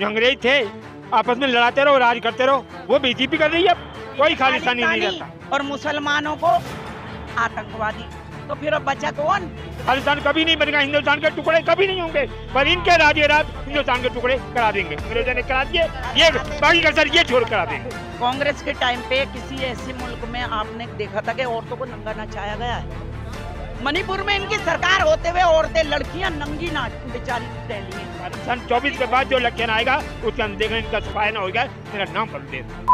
जो अंग्रेज़ थे आपस में लड़ाते रहो राज करते रहो वो बीजेपी कर रही है कोई खालिस्तानी नहीं रहता। और मुसलमानों को आतंकवादी। तो फिर अब बचा कौन खालिस्तान कभी नहीं बनेगा हिंदुस्तान के टुकड़े कभी नहीं होंगे। पर इनके राज्य राज हिंदुस्तान के टुकड़े करा देंगे। अंग्रेज़ों ने करा दिए ये बाकी का सर ये छोड़ करा देंगे। कांग्रेस के टाइम पे किसी ऐसे मुल्क में आपने देखा था कि औरतों को नंगा नचाया गया है? मणिपुर में इनकी सरकार होते हुए औरतें लड़कियाँ नंगी नाच बेचारी हैं। सन चौबीस के बाद जो इलेक्शन आएगा उसके अंदर देखना इनका सफाया ना होगा मेरा नाम बदल देना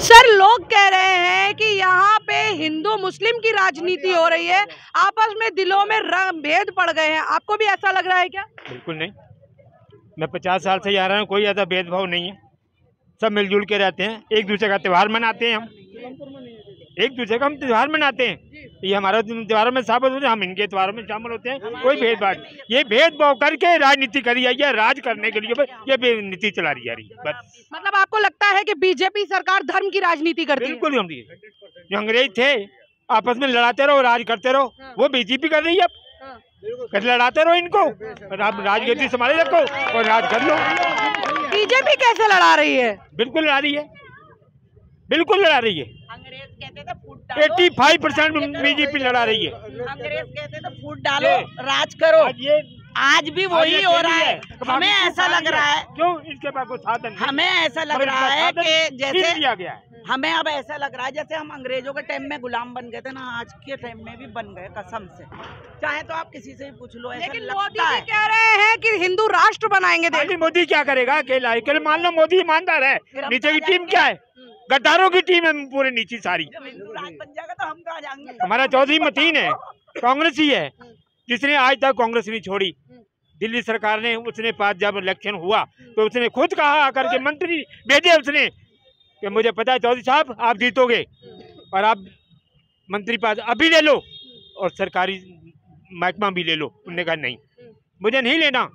सर लोग कह रहे हैं कि यहाँ पे हिंदू मुस्लिम की राजनीति हो रही है आपस में दिलों में रंग भेद पड़ गए हैं। आपको भी ऐसा लग रहा है क्या? बिल्कुल नहीं। मैं पचास साल से जा रहा हूँ कोई ऐसा भेदभाव नहीं है। सब मिलजुल के रहते हैं एक दूसरे का त्यौहार मनाते हैं हम। एक दूसरे का हम त्यौहार मनाते हैं। ये हमारा त्योहारों में शामिल होते हैं हम इनके त्यौहारों में शामिल होते हैं। कोई भेदभाव नहीं। ये भेदभाव करके राजनीति करी जाए है राज करने के लिए ये नीति चला रही जा रही है। बस मतलब आपको लगता है कि बीजेपी सरकार धर्म की राजनीति करती है? बिल्कुल हम जो अंग्रेज़ थे आपस में लड़ाते रहो राज करते रहो वो बीजेपी कर रही है अब। फिर लड़ाते रहो इनको राजनीति संभाले रखो और राज कर लो। बीजेपी कैसे लड़ा रही है? बिल्कुल लड़ा रही है। बिल्कुल लड़ा रही है अंग्रेज़ कहते थे फूट एट्टी फाइव परसेंट बीजेपी लड़ा रही है। अंग्रेज़ कहते थे फूट डालो राज करो। आज भी वही हो रहा है। है। हमें ऐसा लग रहा है। क्यों इसके पास कोई साधन हमें ऐसा लग रहा है कि जैसे लिया गया है? हमें अब ऐसा लग रहा है जैसे हम अंग्रेज़ों के टाइम में गुलाम बन गए थे ना आज के टाइम में भी बन गए कसम से। चाहे तो आप किसी से भी पूछ लो ऐसा लेकिन मोदी जी है। कह रहे हैं कि हिंदू राष्ट्र बनाएँगे मोदी क्या करेगा? अकेला अकेले मान लो मोदी ईमानदार है। नीचे की टीम क्या है? गद्दारों की टीम है पूरे नीचे सारी। जब बन जाएगा तो हम जाएँगे? हमारा चौधरी मतीन है कांग्रेस ही है। जिसने आज तक कांग्रेस नहीं छोड़ी दिल्ली सरकार ने उसने पास जब इलेक्शन हुआ तो उसने खुद कहा आकर के मंत्री भेजे उसने कि मुझे पता है चौधरी साहब आप जीतोगे। और आप मंत्री पद अभी ले लो और सरकारी महकमा भी ले लो। उन्होंने कहा नहीं मुझे नहीं लेना।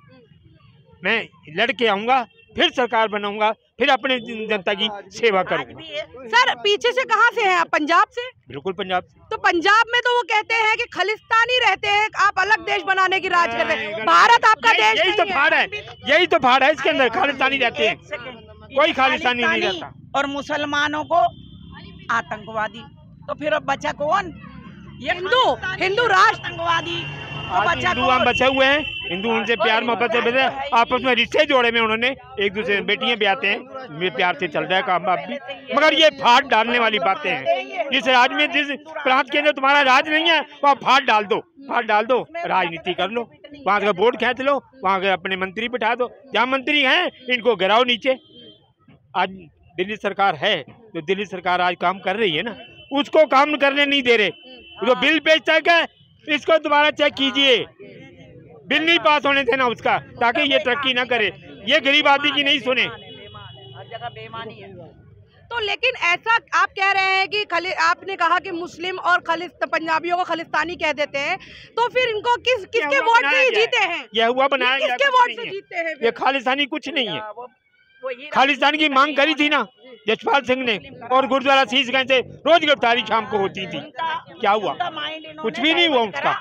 मैं लड़के आऊँगा फिर सरकार बनाऊँगा फिर अपने जनता की सेवा करूँगा। सर पीछे से कहाँ से हैं आप? पंजाब से? बिल्कुल पंजाब तो पंजाब में तो वो कहते हैं कि खालिस्तानी रहते हैं आप अलग देश बनाने की राज करते हैं। भारत आपका देश यही तो फाड़ है। यही तो फाड़ है इसके अंदर खालिस्तानी रहते हैं। कोई खालिस्तानी नहीं रहता। और मुसलमानों को आतंकवादी। तो फिर अब बचा कौन? हिंदू हिंदू राष्ट्र। आतंकवादी। तो बचा हिंदू हम बचे हुए हैं। हिंदू उनसे प्यार मोहब्बत से बचे आपस में रिश्ते जोड़े में उन्होंने। एक दूसरे बेटियाँ ब्याहते हैं ये प्यार से चल रहा है काम अब भी मगर ये फाड़ डालने वाली बातें हैं। जिस राज्य में जिस प्रांत के अंदर तुम्हारा राज नहीं है वहाँ फाड़ डाल दो फाड़ डाल दो राजनीति कर लो। वहाँ का वोट खींच लो वहाँ के अपने मंत्री बिठा दो। जहाँ मंत्री हैं इनको गिराओ नीचे। आज दिल्ली सरकार है जो दिल्ली सरकार आज काम कर रही है ना। उसको काम करने नहीं दे रहे। जो बिल पेश है इसको दोबारा चेक कीजिए। बिल नहीं पास होने देना उसका ताकि ये तरक्की ना करे। ये गरीब आदमी की नहीं सुने। हर जगह बेईमानी है। तो लेकिन ऐसा आप कह रहे हैं कि खली आपने कहा कि मुस्लिम और खलिस्त पंजाबियों को खालिस्तानी कह देते हैं। तो फिर इनको किस किसके वोट से ही। जीते हैं? यह हुआ बनाया किसके वोट से। जीते हैं ये खालिस्तानी कुछ नहीं है। खालिस्तान की मांग करी थी ना जसपाल सिंह ने और गुरुद्वारा शीशगंज से रोज गिरफ्तारी शाम को होती थी। क्या हुआ? कुछ भी नहीं हुआ उसका।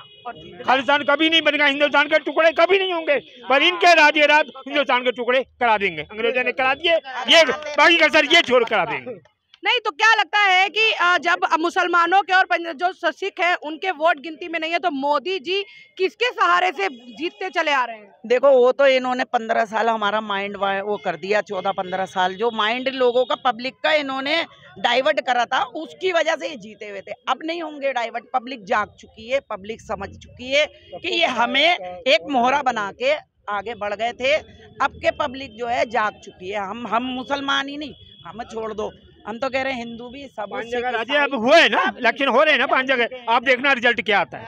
खालिस्तान कभी नहीं बनेगा, हिंदुस्तान के टुकड़े कभी नहीं होंगे। पर इनके राज हिंदुस्तान के टुकड़े करा देंगे। अंग्रेज़ों ने करा दिए, ये बाकी का सर ये छोड़ करा देंगे। नहीं तो क्या लगता है कि जब मुसलमानों के और जो सिख हैं उनके वोट गिनती में नहीं है तो मोदी जी किसके सहारे से जीतते चले आ रहे हैं? देखो वो तो इन्होंने पंद्रह साल हमारा माइंड वो कर दिया चौदह पंद्रह साल जो माइंड लोगों का पब्लिक का इन्होंने डाइवर्ट करा था उसकी वजह से ये जीते हुए थे। अब नहीं होंगे डाइवर्ट पब्लिक जाग चुकी है पब्लिक समझ चुकी है कि ये हमें एक मोहरा बना के आगे बढ़ गए थे अब के पब्लिक जो है जाग चुकी है। हम हम मुसलमान ही नहीं हमें छोड़ दो। हम तो कह रहे हैं हिंदू भी सब राज्य अब हुए हैं ना इलेक्शन हो रहे हैं ना पाँच जगह? आप देखना रिज़ल्ट क्या आता है।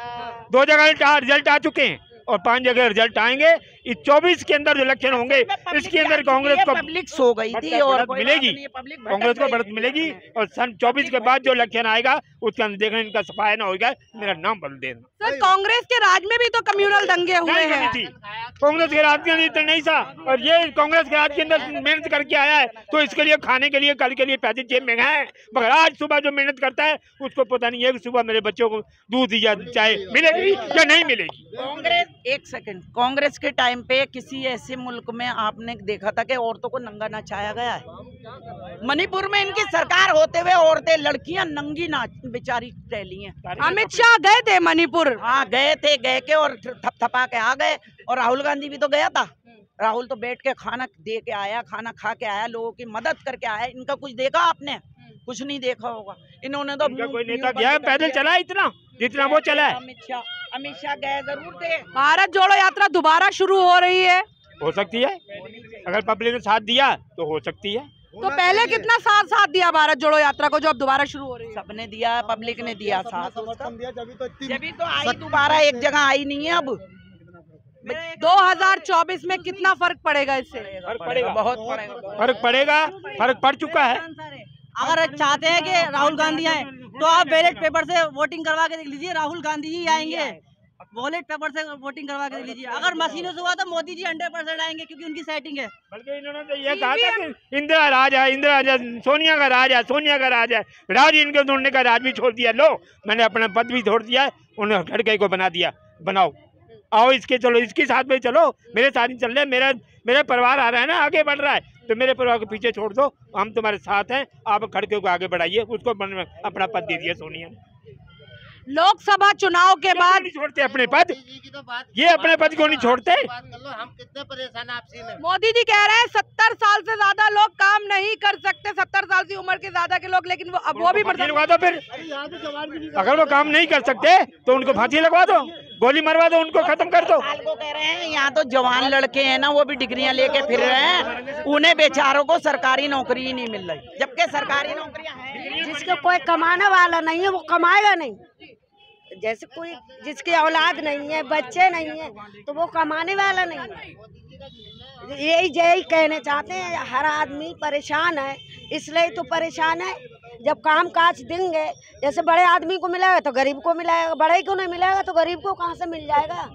दो जगह रिज़ल्ट आ चुके हैं और पाँच जगह रिज़ल्ट आएँगे चौबीस के अंदर जो इलेक्शन होंगे इसके अंदर कांग्रेस को पब्लिक सो गई थी और मिलेगी। कांग्रेस को बढ़त मिलेगी और सन चौबीस के बाद जो इलेक्शन आएगा उसके अंदर देखना इनका सफाया ना होगा मेरा नाम बदल देना। सर कांग्रेस के राज में भी तो कम्युनल दंगे हुए हैं। कांग्रेस के राज के अंदर नहीं था। और ये कांग्रेस के राज के अंदर मेहनत करके आया है तो इसके लिए खाने के लिए कल के लिए पैसे जेब में गए हैं। मगर आज सुबह जो मेहनत करता है उसको पता नहीं है कि सुबह मेरे बच्चों को दूध या चाय मिलेगी या नहीं मिलेगी। कांग्रेस एक सेकंड कांग्रेस के टाइम टाइम पे किसी ऐसे मुल्क में आपने देखा था कि औरतों को नंगा नचाया गया है? मणिपुर में इनकी सरकार होते हुए औरतें लड़कियाँ नंगी नाच बेचारी टहली हैं। अमित शाह गए थे मणिपुर। हाँ गए थे गए के और थपथपा के आ गए। और राहुल गांधी भी तो गया था। राहुल तो बैठ के खाना दे के आया खाना खा के आया लोगों की मदद करके आया। इनका कुछ देखा आपने? कुछ नहीं देखा होगा। इन्होंने तो कोई नेता गया पैदल चला इतना? जितना वो चला है। अमित शाह। अमित शाह गए ज़रूर थे। भारत जोड़ो यात्रा दोबारा शुरू हो रही है। हो सकती है। अगर पब्लिक ने साथ दिया तो हो सकती है। तो पहले कितना साथ साथ दिया भारत जोड़ो यात्रा को जो अब दोबारा शुरू हो रही है? सबने दिया पब्लिक ने दिया साथ। तो जब तो आई दोबारा एक जगह आई नहीं है अब। 2024 में कितना फ़र्क पड़ेगा इससे? फ़र्क पड़ेगा। बहुत पड़ेगा। फ़र्क पड़ेगा फ़र्क पड़ चुका है। अगर चाहते हैं कि राहुल गांधी आए तो आप बैलेट पेपर से वोटिंग करवा के देख लीजिए राहुल गांधी ही आएँगे। बैलेट पेपर से वोटिंग करवा के देख लीजिए। अगर मशीनों से हुआ तो मोदी जी हंड्रेड परसेंट आएँगे क्योंकि उनकी सेटिंग है। बल्कि इन्होंने तो ये कहा था कि इंदिरा राज है इंदिरा राज सोनिया का राज है सोनिया का राज है। राज इनके ढूँढने का राज भी छोड़ दिया। लो मैंने अपना पद भी छोड़ दिया उन्हें खड़के को बना दिया। बनाओ। आओ इसके चलो इसके साथ में चलो। मेरे साथ ही चल रहे मेरा मेरा परिवार आ रहा है ना आगे बढ़ रहा है। तो मेरे परिवार को पीछे छोड़ दो हम तुम्हारे साथ हैं आप खड़के को आगे बढ़ाइए उसको अपना पद दे दिया सोनिया ने। लोकसभा चुनाव के बाद नहीं छोड़ते अपने पद? तो ये अपने पद को नहीं छोड़ते? बात कर लो हम कितने परेशान हैं आपसी में। मोदी जी कह रहे हैं सत्तर साल से नहीं कर सकते सत्तर साल की उम्र के ज़्यादा के लोग लेकिन वो अब वो भी फांसी लगवा दो फिर। अगर वो काम नहीं कर सकते तो उनको फांसी लगवा दो। गोली मरवा दो उनको खत्म कर दो। को कह रहे हैं यहाँ तो जवान लड़के हैं ना वो भी डिग्रियाँ लेके फिर रहे हैं। उन्हें बेचारों को सरकारी नौकरी ही नहीं मिल रही जबकि सरकारी नौकरियाँ हैं। जिसको कोई कमाने वाला नहीं है वो कमाएगा नहीं। जैसे कोई जिसकी औलाद नहीं है बच्चे नहीं है तो वो कमाने वाला नहीं है। यही यही कहने चाहते हैं, हर आदमी परेशान है, इसलिए तो परेशान है। जब काम काज देंगे, जैसे बड़े आदमी को मिलाएगा तो गरीब को मिलाएगा बड़े को नहीं मिलाएगा तो गरीब को कहाँ से मिल जाएगा?